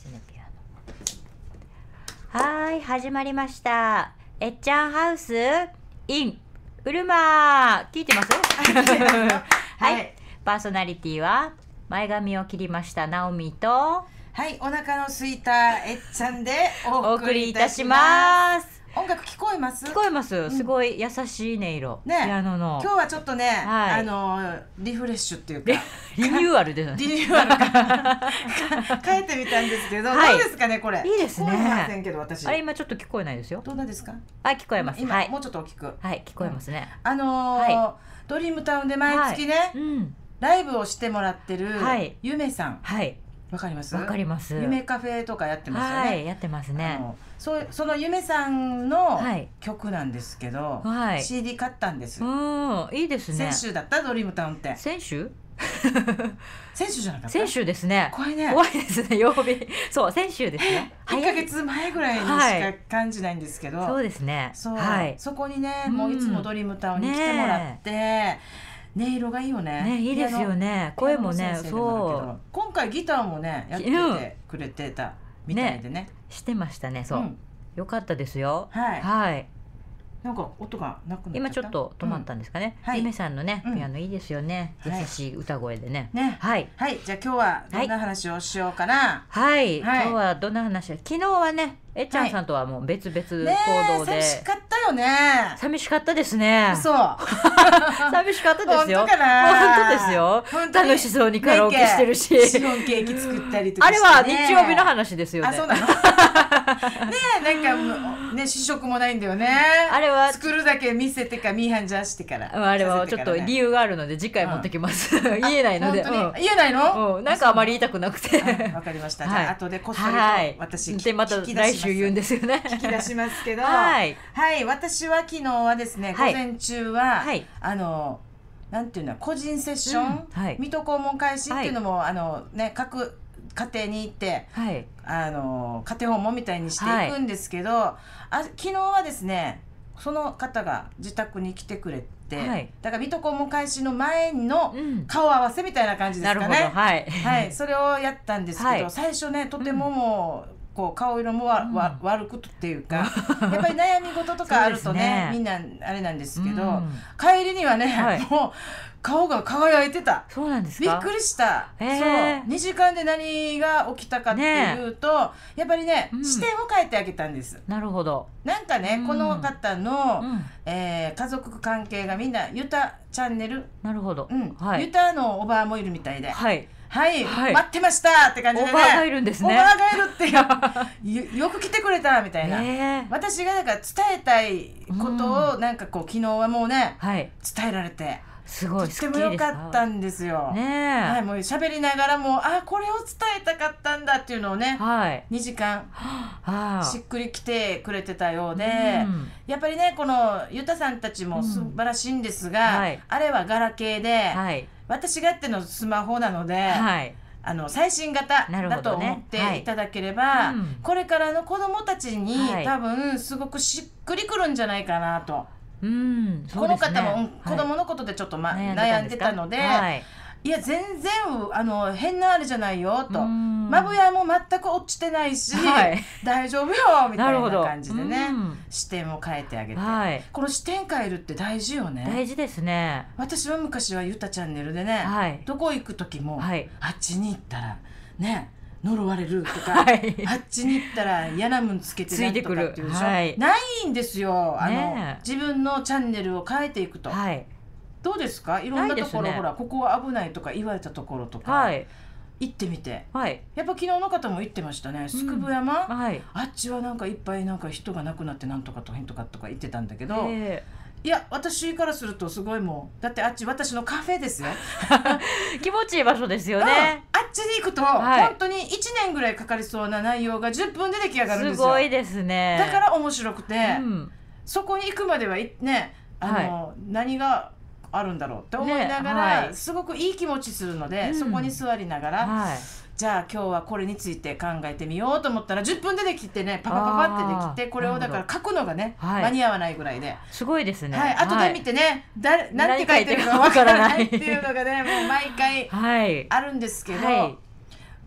スネピアノはーい始まりました。えっちゃんハウス in うるま聞いてます？はい、はい。パーソナリティは前髪を切りましたナオミと。はい、お腹の空いたえっちゃんでお送りいたします。音楽聞こえます？聞こえます。すごい優しい音色、ね。ピアノの。今日はちょっとね、はい。あのリフレッシュっていうか。リリニューアルですね リニューアルか。変えてみたんですけど、はい。どうですかねこれ？いいですね。聞こえませんけど私。あれ今ちょっと聞こえないですよ。どうなんですか？あ聞こえます。今、はい。もうちょっと大きく。はい聞こえますね、あのーはドリームタウンで毎月ね、うん。ライブをしてもらってる、はい。ゆめさん。はいわかります？わかります。夢カフェとかやってますよね。はいやってますあねのそうそのゆめさんのはい。曲なんですけど、はい。CD 買ったんです、うんいいですね。先週だったドリームタウンって。先週？先週じゃなかった？先週ですね。怖いね。怖いですね曜日。そう先週ですね。1ヶ月前ぐらいにしか感じないんですけど、そうですね。そうはい。そこにね、うん。もういつもドリームタウンに来てもらって、音色がいいよね。ねいいですよね。声もねそど今回ギターもねやっててくれてたみたいでね。うしてましたねそう、ん。よかったですよ。はい。はい。なんか音がなくなっ今ちょっと止まったんですかね、うん。はい。さんのねうん。ピアノいいですよね、はい。優しい歌声でね、ね。はい。はい。じゃあ今日はどんな話をしようかな、はい、はい。今日はどんな話？昨日はねえっちゃんさんとはもう別々行動で、寂しかったよね。寂しかったですね。そう 寂しかったですよ。本当かな。本当ですよ。楽しそうにカラオケしてるし。シフォンケーキ作ったりとかあれは日曜日の話ですよね。あそうなの。ねえなんかもうね試食もないんだよね。あれは作るだけ見せてかミーハンジャーしてから。あれはちょっと理由由があるので次回持ってきます、言えないので、うん。言えないの？うん、なんかあまり言いたくなくて。あわかりました。じゃあ、はい。後でこっそりとはい。私、でまた来週言うんですよね。聞き出しますけど。はい。はい私は昨日はですね、はい。午前中は、はい。あのなんていうの個人セッション、うん。はい。水戸黄門開始っていうのも、あのね各家庭に行ってはい。あの家庭訪問みたいにしてい。くんですけど、あ昨日はですねその方が自宅に来てくれて、はい。だから水戸黄門開始の前のうん。顔合わせみたいな感じでなるほど。すかね。はい。はい、それをやったんですけど、はい。最初ねとてももう、こう顔色もわ、うん。わ悪くっていうかやっぱり悩み事とか あるとねねみんなあれなんですけど、うん。帰りにはね、はい。もう顔が輝いてた。そうなんですか？びっくりした、そう。へー2時間で何が起きたかっていうと、やっぱりね、うん。視点を変えてあげたんです。なるほど、なんかね、うん。この方の、うん、えー家族関係がみんなユタチャンネル、なるほど、うん。はい。ユタのおばあもいるみたいで、はい、はいはい。待ってましたって感じでね。オーバーがいるんですね。おばあがいるって よよく来てくれたみたいな、え。ー私がだから伝えたいことをなんかこう昨日はもうねはい。伝えられてすごいとってもよかったんですよ。ねえ。はい、もう喋りながらもうあこれを伝えたかったんだっていうのをねはい。2時間あしっくりきてくれてたようで、うん。やっぱりねこのゆたさんたちも素晴らしいんですが、はい。あれはガラケーで、はい。私がやってるのスマホなので、はい。あの最新型だと思っていただければ、うん。これからの子どもたちに、はい。多分すごくしっくりくるんじゃないかなと、うん。そこの方も、子どものことでちょっと、ま、悩悩んんでたので、はい。い、や全然あの変なあれじゃないよと。うん。まぶやも全く落ちてないし、はい。大丈夫よみたなないるほど。感じでね、うん。視点を変えてあげて、はい。この視点変えるって大事よね。大事ですね。私は昔はゆたチャンネルでね、はい。どこ行く時も、はい。あっちに行ったらね呪われるとか、はい。あっちに行ったら嫌なもんつけてなんとかっていうでしょ、はい。ないんですよ。あの、ねえ。自分のチャンネルを変えていくと、はい。どうですか？いろんなところ、ねほらここは危ないとか言われたところとか、はい。行ってみて。はい。やっぱ昨日の方も言ってましたね。宿部山、はい。あっちはなんかいっぱいなんか人が亡くなってなんとかとかとかとか言ってたんだけど、えいや私からするとすごいもうだってあっち私のカフェですよ、ー 気持ちいい場所ですようんねあっちに行くと、はい。本当に1年ぐらいかかりそうな内容が10分で出来上がるんですすよごいですね。だから面白くて、うん。そこに行くまではいねあの、何があるんだろうって思いながら、ねはい。すごくいい気持ちするので、うん。そこに座りながら、はいじゃあ今日はこれについて考えてみようと思ったら10分でできてねパパパパってできてこれをだから書くのがね、はい。間に合わないぐらいで。すごいですね。はい、後で見てね、誰なんて書いてるかわからない。いっていうのがね、もう毎回はい。あるんですけど、はい。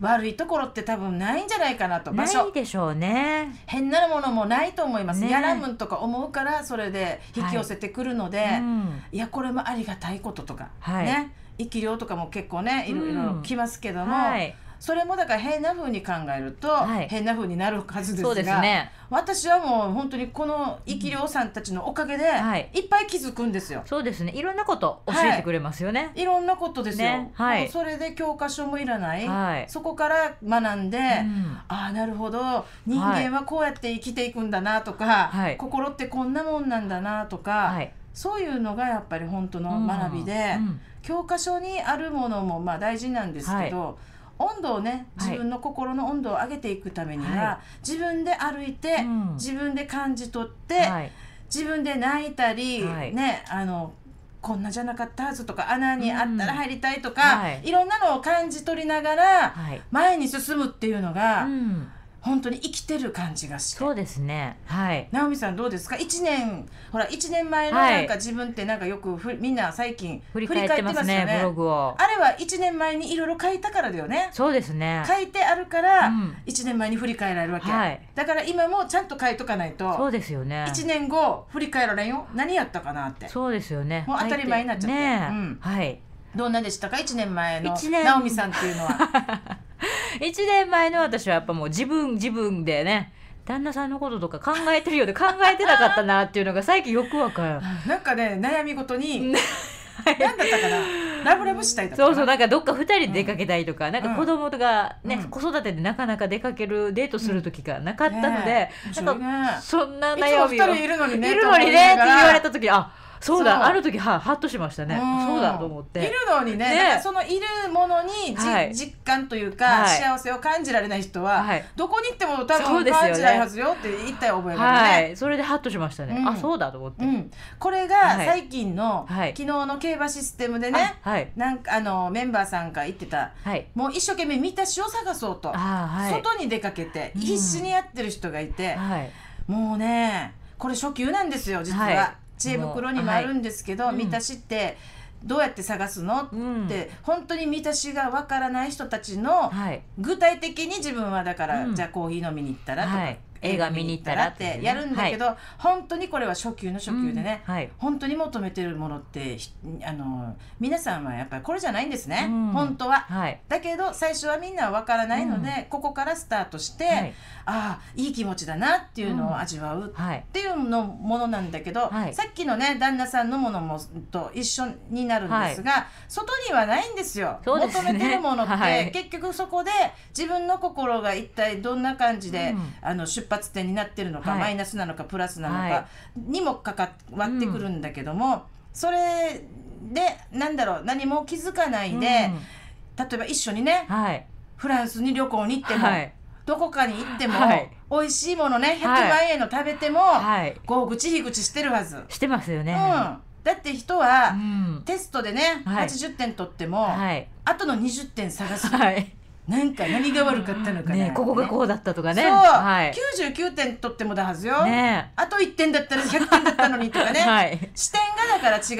悪いところって多分ないんじゃないかなと場な所いでしょうね。変なものもないと思います、ね。やらむんとか思うからそれで引き寄せてくるので、うん。いやこれもありがたいこととか、はい。ね。生き量とかも結構ねいろいろうん。来ますけども、はいそれもだから変な風に考えると、はい。変な風になるはずですがですね。私はもう本当にこの生き量さんたちのおかげで、はい。いっぱい気づくんですよ。そうですね。いろんなこと教えてくれますよね、い。ろんなことですよ、ね。はい。それで教科書もいらない、はい。そこから学んで、うん。ああなるほど。人間はこうやって生きていくんだなとか、はい。心ってこんなもんなんだなとか、はい。そういうのがやっぱり本当の学びで、うん。教科書にあるものもまあ大事なんですけど、温度をねはい。自分の心の温度を上げていくためには、は自分で歩いて、うん。自分で感じ取って、はい。自分で泣いたり、はい。ねあのこんなじゃなかったはずとか穴にあったら入りたいとか、はい。い、ろんなのを感じ取りながらはい。前に進むっていうのが、うん本当に生きてる感じがして。そうですね。はい。直美さんどうですか？1年ほら1年前のはい。なんか自分ってなんかよくふみんな最近振り返ってますねブログを。あれは1年前にいろいろ書いたからだよね。そうですね。書いてあるからうん。1年前に振り返られるわけ、はい。だから今もちゃんと書いとかないとそうですよね。1年後振り返られんよ。何やったかなって。そうですよね。もう当たり前になっちゃって。ねえうん。はい。どんなでしたか？1年前の直美さんっていうのは 1年前の私はやっぱもう自分自分でね旦那さんのこととか考えてるようで 考えてなかったなっていうのが最近よくわかる。なんかね悩み事に何だったかな？ラブラブしたいそうそうなんかどっか2人で出かけたいとか、なんか子供がね、うん。子育てでなかなか出かけるデートする時がなかったので、ね。えなんかそんな悩みを。いるのにねいるのにねって言われた時あそうだある時はハッとしましたね、うん。そうだと思って。いるのにねね。だからそのいるものにじ、はい。実感というか、はい。幸せを感じられない人は、はい。どこに行っても多分感じないはずよって言ったよ覚えがね。はい。それでハッとしましたね、うん。あそうだと思って、うん、これがはい。最近の、はい。昨日の競馬システムでねあはい。なんかあのメンバーさんが言ってたはい。もう一生懸命満たしを探そうと、あはい。外に出かけてうん。必死にやってる人がいて、はい。もうねこれ初級なんですよ実は、はい知恵袋にもあるんですけど、はい。満たしってどうやって探すの、うん。って本当に満たしがわからない人たちのはい。具体的に自分はだから、うん。じゃあコーヒー飲みに行ったらとか、はい映画見に行ったらってやるんだけど、本当にこれは初級の初級でね、うん。はい。本当に求めてるものってひあの皆さんはやっぱりこれじゃないんですね、うん。本当は。はい。だけど最初はみんなわからないので、ここからスタートして、はい。ああいい気持ちだなっていうのを味わうはいっていうのものなんだけど、はい。さっきのね旦那さんのものもと一緒になるんですが、外にはないんですよ。ね。求めてるものって、はい。結局そこで自分の心が一体どんな感じで、うん。あの出発点になってるのか、はい。マイナスなのかプラスなのはかにも関わってくるんだけども、それでなんだろう何も気づかないで、うん。例えば一緒にねはい。フランスに旅行に行っても、はい。どこかに行っても、はい。美味しいものね100はい。万円の食べても、はい。こうぐちひぐちしてるはず、うん、してますよね、だって人は、うん。テストでね、はい。80点取っても、はい。あとの20点探す、はいなんか何が悪かったのかな、ねここがこうだったとかね。そう、はい。99点取ってもだはずよ、ねあと1点だったら100点だったのにとかね、はい。視点がだから違うんです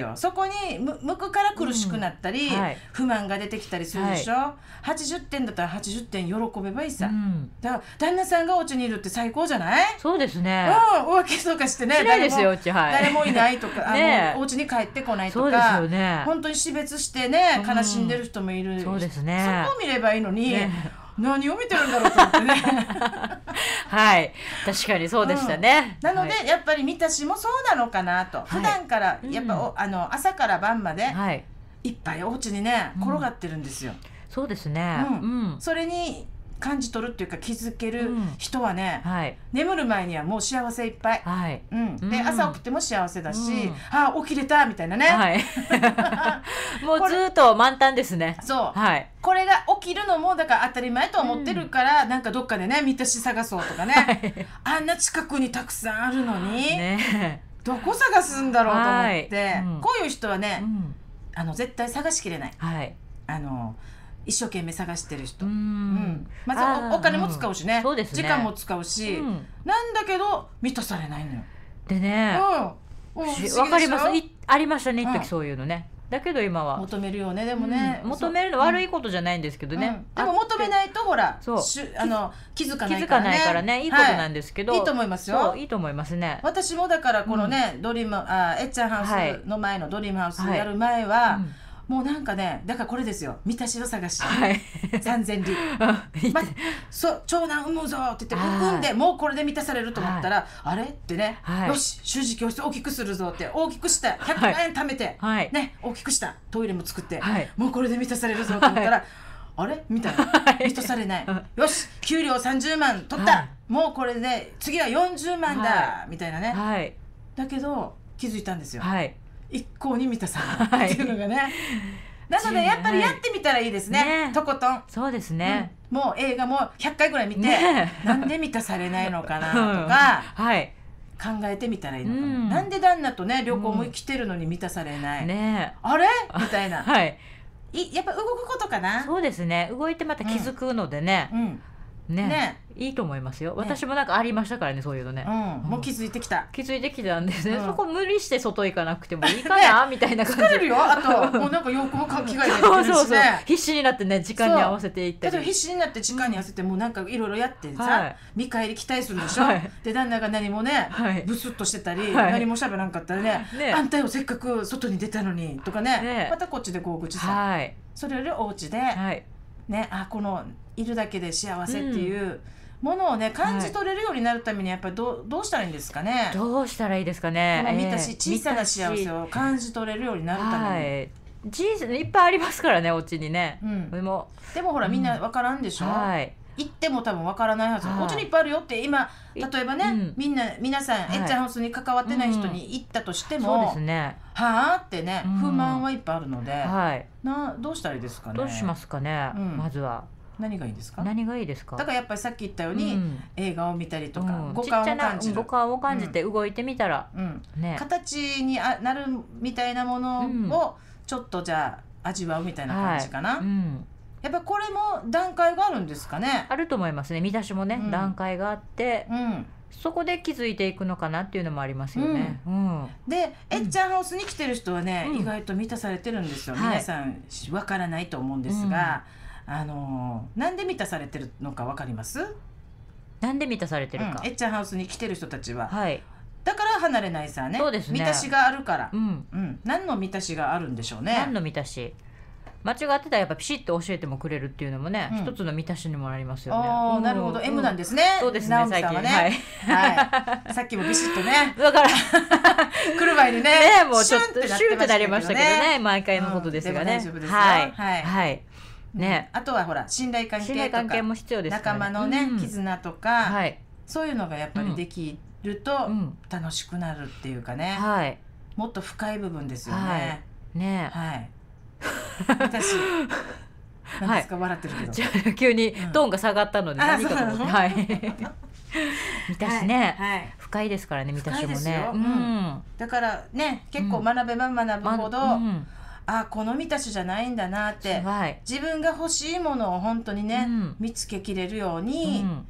よ、はい。そこにむ向くから苦しくなったり、うん。はい。不満が出てきたりするでしょ、80点だったら80点喜べばいいさ、うん。だから旦那さんがお家にいるって最高じゃない？そうですね。うん、浮気とかしてね。しないですようち誰も,、はい。誰もいないとか、あねえ。のお家に帰ってこないとそうですかよね。本当に死別してねうん。悲しんでる人もいる、そうですね。そこを見ればいいのに、ね。何を見てるんだろうと思ってね。はい。確かにそうでしたね、なので、はい。やっぱり満たしもそうなのかなと、普段からやっぱ、おあの朝から晩まではい、いっぱいお家にねうん。転がってるんですよ、そうですね。ううんん、それに感じ取るっていうか気づけるうん。人はね、はい。眠る前にはもう幸せいっぱい、はい。うん、で、うん。朝起きても幸せだし、うん。あ起きれたみたいなね、はい。もうずっと満タンですね。そう。はい。これが起きるのもだから当たり前と思ってるから、なんかどっかでね満たし探そうとかね、あんな近くにたくさんあるのに、ね。どこ探すんだろうと思って、はい。うん。こういう人はね、うん。あの絶対探しきれない。はい。あの一生懸命探してる人、ううん。んまずおお金も使うしね,、そうですね。時間も使うし、うん。なんだけど満たされないのよ。でねわかります？いありましたね一うん。時そういうのね。だけど今は。求めるよねでもね、うん。求めるの悪いことじゃないんですけどね、うん。でも求めないとほらそう。あの気づか気づないかね。からないからね。い。いことなんですけど、いいと思いますよ。いいと思いますね。私もだからこのね、ドリームあえっちゃんハウスの前のドリームハウスやる前は、うんもうなんかねだからこれですよ。満たしの探しはい。三千里。まそう長男産むぞって言ってはい。産んでもうこれで満たされると思ったら、あれってね、はい。よし習字教室大きくするぞって大きくした。100万円貯めて、はい。ね大きくした。トイレも作って、はい。もうこれで満たされるぞと思ったら、あれ？みたいな。満たされない、よし給料30万取った、はい。もうこれで次は40万だ、はみたいなね。はい。だけど気づいたんですよ、はい一向に満たさない。っていうのがね、なのでやっぱりやってみたらいいですね、ね。とことん。そうですね、うん。もう映画も100回ぐらい見て、ね。なんで満たされないのかなと うん。かはい。考えてみたらいいのかな、うん。なんで旦那とね旅行も生きてるのに満たされない、ね。あれ？みたいな。はい。いやっぱ動くことかな。そうですね。動いてまた気づくのでね、うんね。ね。いいと思いますよ。私もなんかありましたからねそういうのね、うん、もう気づいてきた。気づいてきたんですね、うん。そこ無理して外行かなくてもいいかな、みたいな感じ疲れるよ。あともうなんか洋服も着替えないといそうそそういう。必死になってね時間に合わせていった例えばり必死になって時間に合わせてもうなんかいろいろやってさ、はい見返り期待するでしょ、はい。で旦那が何もね、はい。ブスッとしてたり、はい。何も喋らんかったらねね。あんたよせっかく外に出たのにとかね。ね。またこっちで大口さ、はい。それよりお家で、はいねあこのいるだけで幸せっていうものをね感じ取れるようになるためにやっぱりどうどうしたらいいんですかね？どうしたらいいですかね？この満たし、えー小さな幸せを感じ取れるようになるために、はい。人生いっぱいありますからねお家にね、うん。でも。でもほらみんなわからんでしょ、はい行っても多分わからないはず、はい。お家にいっぱいあるよって今例えばね、うん。みんな皆さん、はい。えっちゃんハウスに関わってない人に行ったとしてそうも、ですね。はあってね、うん。不満はいっぱいあるので、はい。などうしたらいいですかね？どうしますかね、うん。まずは。何がいいですか？だ何がいいですか？からやっぱりさっき言ったように、うん。映画を見たりとか、うん。五感を感じる。五感を感じて動いてみたら、うん、ね。形にあなるみたいなものうん。をちょっとじゃあ味わうみたいな感じかな、はい。うん、やっぱこれも段階があるんですかね？あると思いますね。見出しもね、うん。段階があってうん。そこで気づいていくのかなっていうのもありますよね。うん。で、えっちゃんハウスに来てる人はね、うん。意外と満たされてるんですよ、はい。皆さんわからないと思うんですが、あのーなんで満たされてるのかわかります？なんで満たされてるか、うん。えっちゃんハウスに来てる人たちは、はい、だから離れないさね。そうですね。満たしがあるから。う、ん、うん、何の満たしがあるんでしょうね。何の満たし？間違ってたらやっぱピシッと教えてもくれるっていうのもね、うん。一つの満たしにもなりますよね。うん。なるほど、M なんでですね。そうですね直美最近。ねはい。はい、さっきもビシッとね。だから 来る前にねねもうちょっとシューってなりましたけどね毎回のことですがね、大丈夫ですよ。はい。はい。はい。ね。あとはほら信頼関係関係かも必要です仲間のね、うん。絆とか、はい、そういうのがやっぱりできるとうん、楽しくなるっていうかね、はい。もっと深い部分ですよはねい。ね。はい、私。何ですか、笑ってるけど。じゃあ急にうん。トーンが下がったのであ何かと。思って、はい。満たしね、はい。はい深いですからね満たしもね。うん。ん。だからね結構学べば学ぶほど、まうん。あこの満たしじゃないんだなって。はい。自分が欲しいものを本当にね、うん。見つけきれるよううに、ん。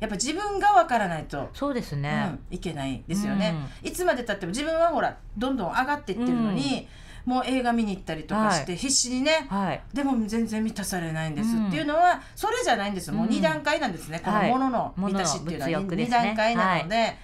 やっぱ自分がわからないと、そうですうね、ん、いけないですよね、いつまでたっても自分はほらどんどん上がっていってるのに、もう映画見に行ったりとかして、は必死にねはい。でも全然満たされないんです、うん。っていうのはそれじゃないんですよ。もううん。2段階なんですね、このはいものの満たしっていうのは。物の物欲で 2, すね。段階なので、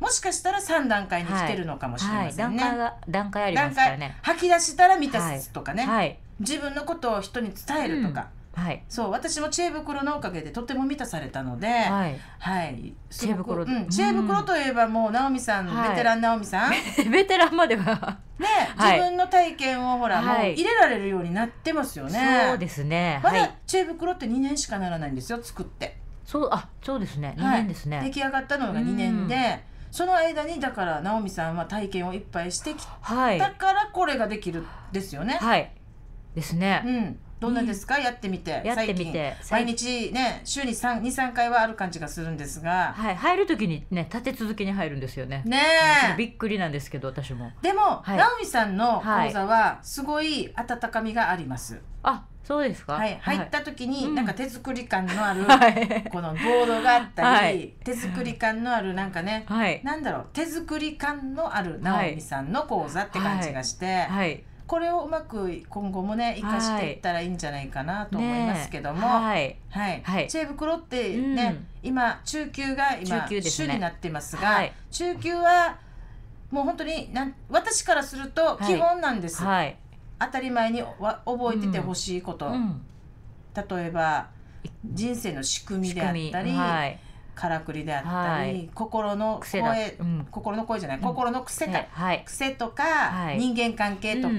もしかしたら3段階に来てるのかもしれはいませんね。段階が段階ありますからね。吐き出したら満たすとかね、はい。自分のことを人に伝えるとか、はい。そう私も知恵袋のおかげでとても満たされたので、はい。はい。知恵袋。うん、知恵袋といえばもう直美さん、はい。ベテラン直美さん。ね ベテランまでは。はい。自分の体験をほら、もうはい入れられるようになってますよね。そうですね。まだはい知恵袋って2年しかならないんですよ作って。そうあそうですね。2はい。年ですね。出来上がったのが2年で、その間にだから直美さんは体験をいっぱいしてきはい。たからこれができるですよね。はい。ですね。うん、どんなですか、やってみて。やってみて。最近。毎日ね週に23回はある感じがするんですが。はい。入る時にね立て続けに入るんですよね。ねえ。びっくりなんですけど私も。でも、はい。直美さんの講座はすごい温かみがあります、あそうですか？はい、入った時にうん。なんか手作り感のある、はい。このボードがあったり、はい。手作り感のあるなんかねはい。なんだろう手作り感のある直美さんの講座って感じがして、はいこれをうまく今後もね生かしていったらいいんじゃないかなと思いますけども、ねはい。はい、はい。知恵袋ってね、うん。今中級が今中ね。主になってますが、はい。中級はもう本当になん私からすると基本なんです、はい。当たり前にわ覚えててほしいこと、うん。例えば人生の仕組みであったり、からくりであったり、はい。心の声、うん。心の声じゃない、うん。心の癖か、はい。癖とか、はい。人間関係とか、うん。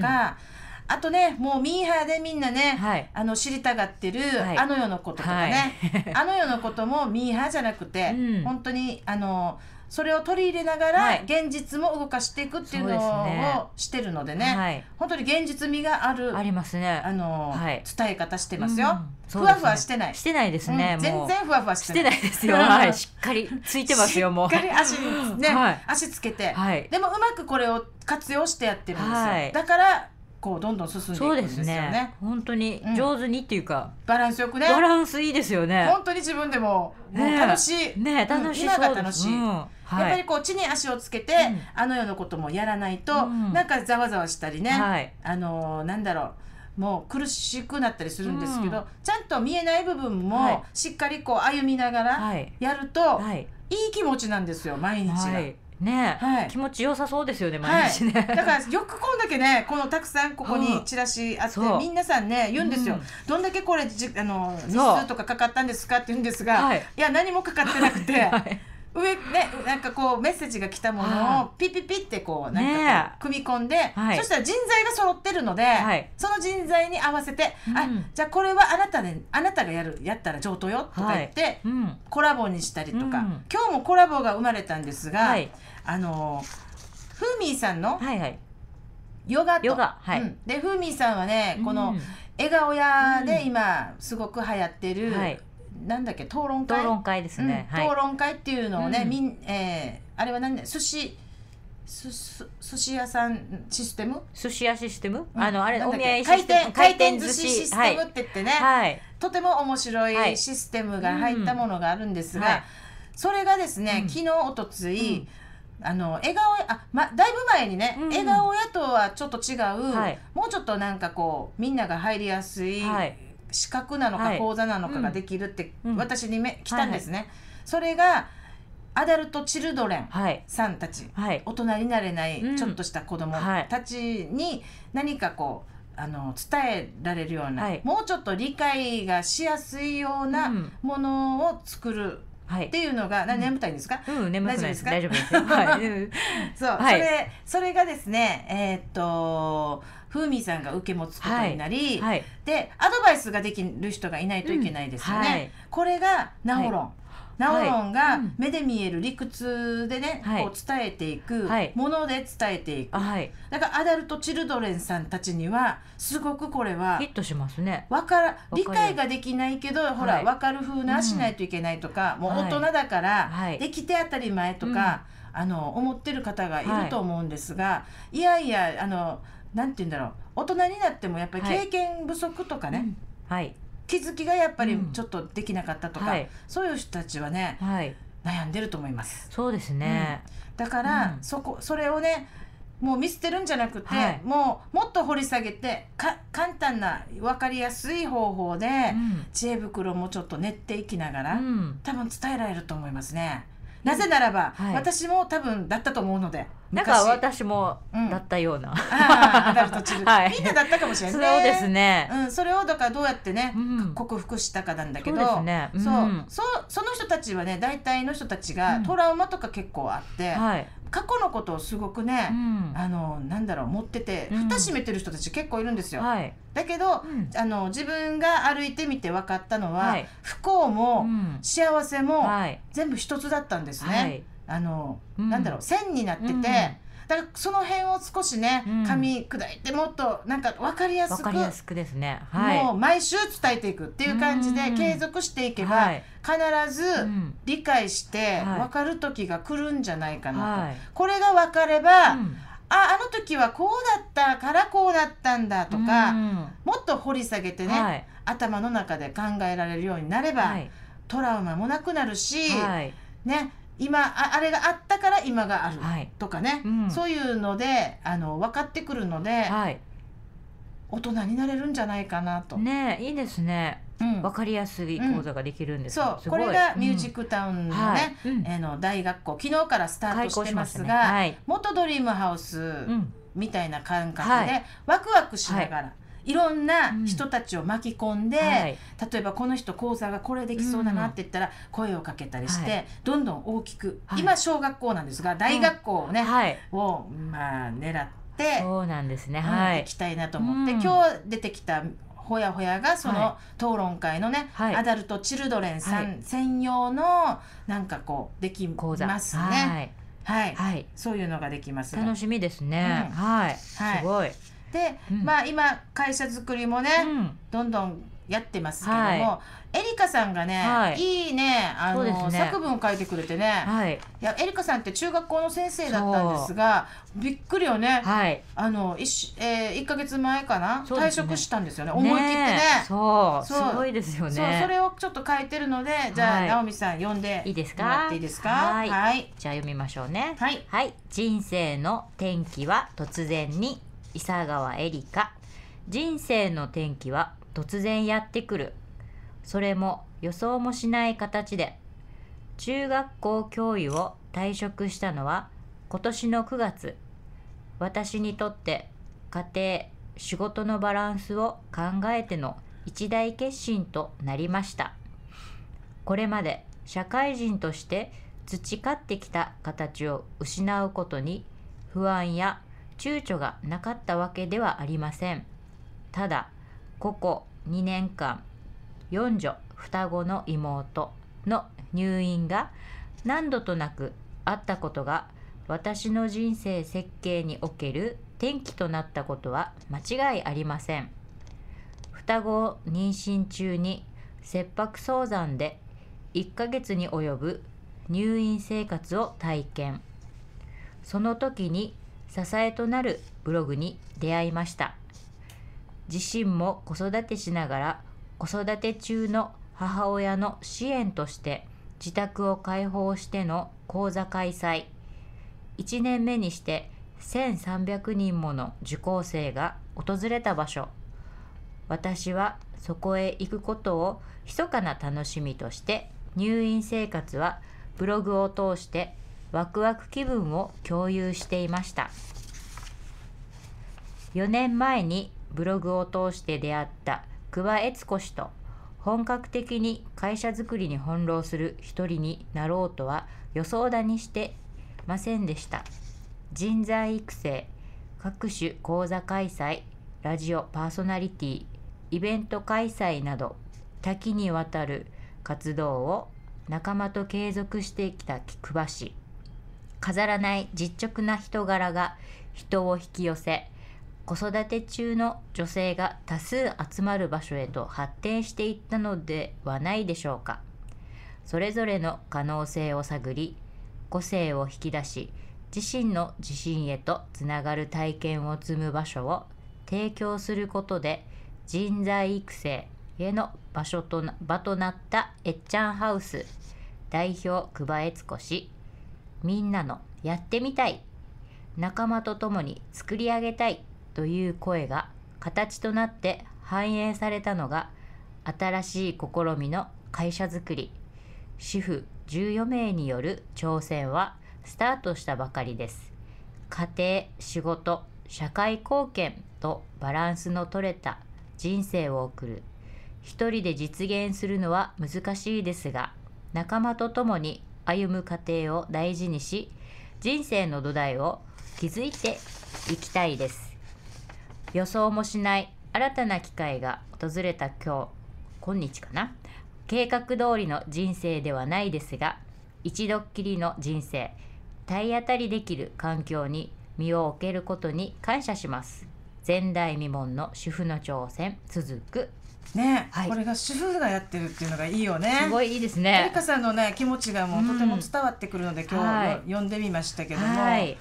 あとねもうミーハーでみんなね、はい。あの知りたがってる、はい。あの世のこととかね、あの世のこともミーハーじゃなくて、うん。本当にあのそれを取り入れながら、はい。現実も動かしていくっていうのをしてるのでね。はい。本当に現実味があるありますね。あの、はい。伝え方してますよ、うん。ふわふわしてない、してないですねうん。全然ふわふわししててないですよ。はい。しっかりついてますよもう。しっかり足にね、はい。足つけて、はい。でもうまくこれを活用してやってるんですよ、はい。だからこうどんどん進んでいくんですすよね。ね。本当にうん。上手にっていうか。バランスよくね。バランスいいですよね。本当に自分でももうね楽しい、ね楽しうん今が楽しい、うん。やっぱはいりこう地に足をつけて、うん。あの世のこともやらないと、うん。なんかざわざわしたりね、はい。あのーなんだろうもう苦しくなったりするんですけど、うん。ちゃんと見えない部分はい。もしっかりこう歩みながらはい。やると、はい。い、い気持ちなんですよ毎日が。はいねはい。気持ちよさそうですよねはい。毎日ね。だからよくこんだけね このたくさんここにチラシあってそう。皆さんね言うんですよ、うん。どんだけこれじあの日数とかかかったんですかって言うんですが、はい。い、や何もかかってなくて、はい。上ねなんかこうメッセージが来たものはをピッピッピッってこうなんか組み込んで、はい。そしたら人材が揃ってるので、はい。その人材に合わせて、うん。あじゃあこれはあなたであなたがやるやったら上等よとか言って、うん。コラボにしたりとか、うん。今日もコラボが生まれたんですが、はいあのふーみーさんのはいはい。ヨガと、ヨガはい。うん。でふーみーさんはねこのうん笑顔屋でうん。今すごく流行ってる、はい。なんだっけ討論会？討論会ですね。うん。はい。討論会っていうのをね、うん。みんえーあれは何だ？寿司すす寿司屋さんシステム？寿司屋システム？うん。あのあれお見合い回転回転寿司。システムはい。って言ってね、はい。とても面白はい。いシステムが入ったものがあるんですが、はい。それがですね、うん。昨日おとつい、あの笑顔やあ、ま、だいぶ前にね、うん笑顔屋とはちょっと違う、はい。もうちょっとなんかこうみんなが入りやすい、はい。資格なのかはい。講座なのかができるって、うん。私にめ来たんですね、それがアダルト・チルドレンはいさんたち。はい。大人になれないうん。ちょっとした子供はい。たちに何かこうあの伝えられるような、はい。もうちょっと理解がしやすいよううなん。ものを作るはい。っていうのが、なうん。眠たいんですか、うん眠くないです。大大丈夫です。よはい。う。ん。そう、はい。それそれがですねえーっとふーみーさんが受け持つことになり、はい。でアドバイスができる人がいないといけないですよね。うん。はい。これがナオロン、ナオロンがうん。目で見える理屈でね、はい。こう伝えていく、はい。もので伝えていく、あはい。だからアダルト・チルドレンさんたちにはすごくこれはヒットしますね。わからる。理解ができないけど、ほらはい分かる風なしないといけないとか、もう大人だから、はい。できて当たり前とか、あの思ってる方がいると思うんですが、い、やいやあのなんて言うんだろう。大人になってもやっぱりはい。経験不足とかね、うん。はい気づきがやっぱりうん。ちょっとできなかったとか、はい。そういう人たちはねはい。悩んでると思います。そうですね。だから、うん。そこそれをねもう見捨てるんじゃなくて、はい。もうもっと掘り下げてか簡単な分かりやすい方法で、うん。知恵袋もちょっと練っていきながら、うん。多分伝えられると思いますね。なぜならば、はい。私も多分だったと思うのでなんか私もうん。だったような。ああアダルトチル、はい。みんなだったかもしれそないね。うですね。うん、それをだからどうやってね、うん。克服したかなんだけそうどですね。うん。そう。そうその人たちはね大体の人たちがうん。トラウマとか結構あって、はい過去のことをすごくね、うん。あのなんだろう持っててうん。蓋閉めてる人たち結構いるんですよ。はい。だけど、うん。あの自分が歩いてみて分かったのは、はい。不幸も、うん。幸せも、はい。全部一つだったんですね。はい。あの、うん。なんだろう線になってて、うんだからその辺を少しね、うん。噛み砕いてもっとなんか分かりやすわくかりやすくですね。はい。もう毎週伝えていくっていう感じでうん。継続していけば、はい。必ずうん。理解してはい。分かる時が来るんじゃないかなと、はい。これが分かれば、うん。ああの時はこうだったからこうなったんだとか、うん。もっと掘り下げてね、はい。頭の中で考えられるようになれば、はい。トラウマもなくなるし、はい。ね今ああれがあったから今があるはい。とかね、うん。そういうのであの分かってくるので、はい。大人になれるんじゃないかなと。ねいいですね。うん。わかりやすい講座ができるんですそうすごい。これがミュージッククタウンのね、はい。うん。あの大学校昨日からスタートしてますが、はい。元ドリームハウスうん。みたいな感覚で、はい。ワクワクしながら、い、ろんな人たちを巻き込んで、はい例えばこの人講座がこれできそうだなって言ったら声をかけたりして、はいどんどん大きく、はい今小学校なんですが大学校をね、はい。をまあ狙って、そうなんですね。うんはい行き。たいなと思って、うん今日出てきたほやほやがそのは討論会のね、はいアダルトチルドレンさん、はい専用のなんかこうでき講座。ますね。はい。はい、はい。そういうのができますが楽しみですね。うんはい。すごい。で、うん。まあ今会社作りもね、うん。どんどんやってますけども、はエリカさんがね、はい。い、いねあのね。作文を書いてくれてね、はい。いやエリカさんって中学校の先生だったんですがびっくりよね、はい。あの一しえー、1か月前かな、ね。職したんですよね。思い切ってね。え。そう。すごいですよそうね。それをちょっと書いてるのでじゃあ、はい。直美さん読んでいいですか？もらっていいですか？はい。はい。じゃあ読みましょうね。はい。はい。人生の転機は突然に、伊佐川エリカ。人生の転機は突然やってくる。それも予想もしない形で。中学校教諭を退職したのは今年の9月。私にとって家庭、仕事のバランスを考えての一大決心となりました。これまで社会人として培ってきた形を失うことに不安や躊躇がなかったわけではありません。ただ、ここ2年間、四女双子の妹の入院が何度となくあったことが私の人生設計における転機となったことは間違いありません。双子を妊娠中に切迫早産で1ヶ月に及ぶ入院生活を体験その時に支えとなるブログに出会いました。自身も子育てしながら子育て中の母親の支援として自宅を開放しての講座開催。1年目にして1300人もの受講生が訪れた場所。私はそこへ行くことを密かな楽しみとして入院生活はブログを通してワクワク気分を共有していました。4年前にブログを通して出会った久保悦子氏と本格的に会社づくりに翻弄する一人になろうとは予想だにしてませんでした。人材育成各種講座開催ラジオパーソナリティイベント開催など多岐にわたる活動を仲間と継続してきた久保氏飾らない実直な人柄が人を引き寄せ子育て中の女性が多数集まる場所へと発展していったのではないでしょうか。それぞれの可能性を探り個性を引き出し自身の自信へとつながる体験を積む場所を提供することで人材育成への場所とな場となったえっちゃんハウス代表久保悦子氏みんなのやってみたい。仲間と共に作り上げたい。という声が形となって反映されたのが新しい試みの会社づくり。主婦14名による挑戦はスタートしたばかりです。家庭仕事社会貢献とバランスの取れた人生を送る。一人で実現するのは難しいですが仲間と共に歩む過程を大事にし人生の土台を築いていきたいです。予想もしない新たな機会が訪れた今日今日かな。計画通りの人生ではないですが一度っきりの人生体当たりできる環境に身を置けることに感謝します。前代未聞の主婦の挑戦続く。ね、はい。これが主婦がやってるっていうのがいいよね。すごいいいですね。カさんのね気持ちがもうとても伝わってくるので、今日、はい。よ読んでみましたけども、はい。ね、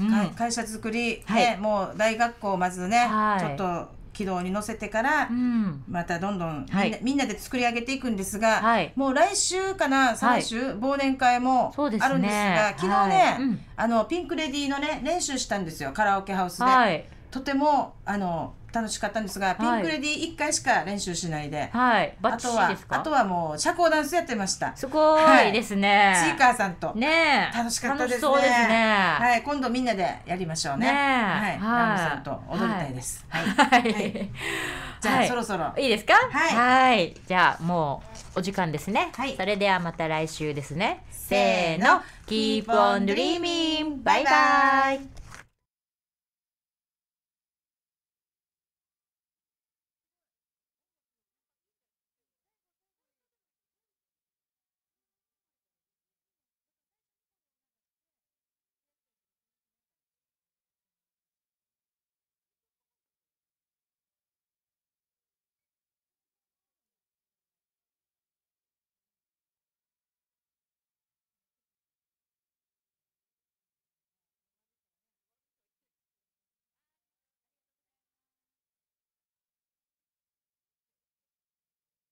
うん。会会社作り、はい。ね、もう大学校をまずね、はい。ちょっと軌道に乗せてから、うん。またどんどんみんな,、はい。みんなで作り上げていくんですが、はい。もう来週かな再来週、忘年会もあるんですが昨日ね、あのピンク・レディーのね練習したんですよカラオケハウスで、はい。とてもあの楽しかったんですが、ピンクレディ一回しか練習しないで、はい。あとはあとはもう社交ダンスやってました。すごいですね、ちいかわさんと。ねえ。楽しかったですね。ですね。はい、今度みんなでやりましょうね。はい、はい。ラムさんと踊りたいです。はい。はい、はい。じゃあ、はい。そろそろ。いいですか？はい。はい。じゃあもうお時間ですね、はい。それではまた来週ですね。せーの。Keep on dreaming. バイバイ